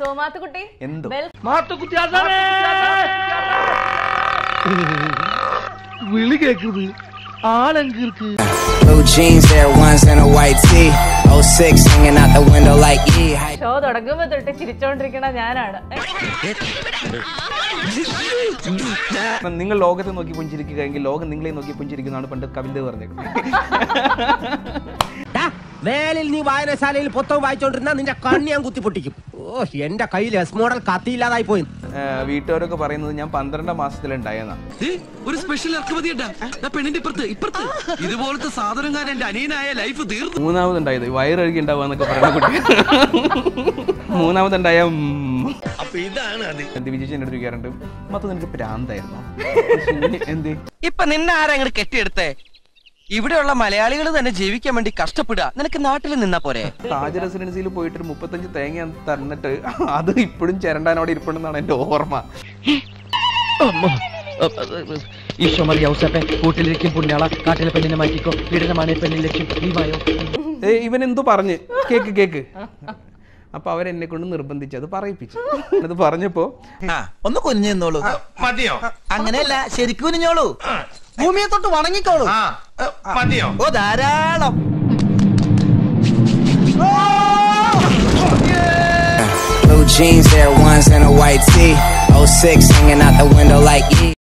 സോമാത്തുകുട്ടി എന്തോ? മാത്തുക്കുട്ടി വിളി കേക്കുന്നത് ആളെങ്കീർക്ക് Blue jeans, Air Ones, and a white tee. 06 hanging out the window like E. Show തുടങ്ങുമ്പോ തൊട്ട് ചിരിച്ചോണ്ടിരിക്കണ ഞാനാണ് നിങ്ങൾ ലോകത്തെ നോക്കി പുഞ്ചിരിക്കുക എങ്കിൽ ലോകം നിങ്ങളെ നോക്കി പുഞ്ചിരിക്കുന്നതാണ് പണ്ട് കവിത പറഞ്ഞത് വേലിൽ നീ വായനശാലയിൽ പുസ്തകം വായിച്ചോണ്ടിരുന്ന നിന്റെ കണ്ണി ഞാൻ കുത്തിപ്പൊട്ടിക്കും ഓ എന്റെ കയ്യിൽ എസ് മോഡൽ കത്തിയില്ലാതായി പോയി. വീട്ടുകാരൊക്കെ പറയുന്നത് ഞാൻ പന്ത്രണ്ടാം മാസത്തിലുണ്ടായെന്നാ. ഒരു സ്പെഷ്യൽ പെണ്ണിന്റെ ഇപ്പുറത്ത് ഇപ്പുറത്ത്. ഇതുപോലത്തെ സാധനക്കാരൻ എന്റെ അനിയനായ ലൈഫ് തീർന്നു. മൂന്നാമതുണ്ടായത് വയറഴുകി ഉണ്ടാവുക പറയുന്ന കുട്ടി. മൂന്നാമതുണ്ടായ ഇതാണ് അത്. എന്ത് വിജയിച്ച് എന്നോട് ചോദിക്കാറുണ്ട് മൊത്തം നിനക്ക് പ്രാന്തായിരുന്നു? എന്ത് ഇപ്പൊ നിന്നെ ആരാ അങ്ങോട്ട് കെട്ടിയെടുത്തേ? ഇവിടെയുള്ള മലയാളികൾ തന്നെ ജീവിക്കാൻ വേണ്ടി കഷ്ടപ്പെടുക. നിനക്ക് നാട്ടിൽ നിന്നാ പോരെ. താജ് റെസിഡൻസിയിൽ പോയിട്ട് ഒരു മുപ്പത്തഞ്ച് തേങ്ങ തന്നിട്ട് അത് ഇപ്പോഴും ചേരണ്ടാനോട് ഇരിപ്പുണ്ടെന്നാണ് എന്റെ ഓർമ്മ. ഈശോ മറിയൗസപ്പെ കൂട്ടിലിരിക്കും പുണ്യാള കാട്ടിലെ പെണ്ണിനെ മാറ്റിക്കോ പീഡനമാണ് പെണ്ണിൽ ലക്ഷ്യം നീവായോ ഏ, ഇവൻ എന്തോ പറഞ്ഞ്? കേക്ക് കേക്ക്. അപ്പൊ അവരെന്നെ കൊണ്ട് നിർബന്ധിച്ച് അത് പറയിപ്പിച്ചു. അത് പറഞ്ഞപ്പോ ഒന്ന് കുഞ്ഞു മതിയോ? അങ്ങനെയല്ല ശരിക്കും കുഞ്ഞോളൂ ഭൂമിയെ തൊട്ട് വണങ്ങിക്കോളൂ. ആ. മതിയോ ഓ ധാരാളം Blue jeans, Air Ones, and a white tee. 06 hanging out the window like E.